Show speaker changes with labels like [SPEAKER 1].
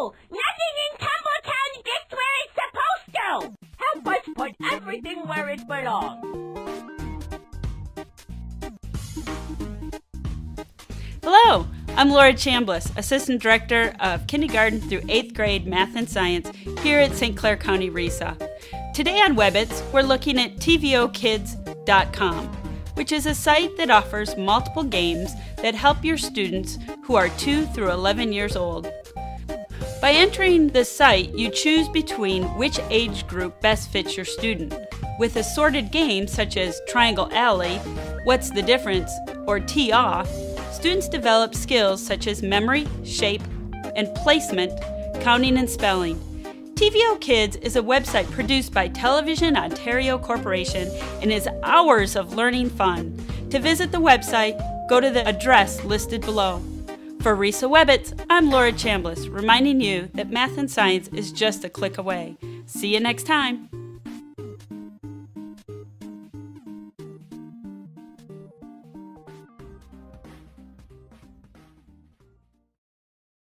[SPEAKER 1] Nothing in Tumbletown gets where it's supposed to. Help us put everything where it belongs.
[SPEAKER 2] Hello, I'm Laura Chambless, Assistant Director of Kindergarten through 8th grade Math and Science here at St. Clair County RESA. Today on Webbits, we're looking at TVOKids.com, which is a site that offers multiple games that help your students who are 2 through 11 years old. By entering the site, you choose between which age group best fits your student. With assorted games such as Triangle Alley, What's the Difference, or Tee Off, students develop skills such as memory, shape, and placement, counting and spelling. TVO Kids is a website produced by Television Ontario Corporation and is hours of learning fun. To visit the website, go to the address listed below. For RESA Webbits, I'm Laura Chambless, reminding you that math and science is just a click away. See you next time.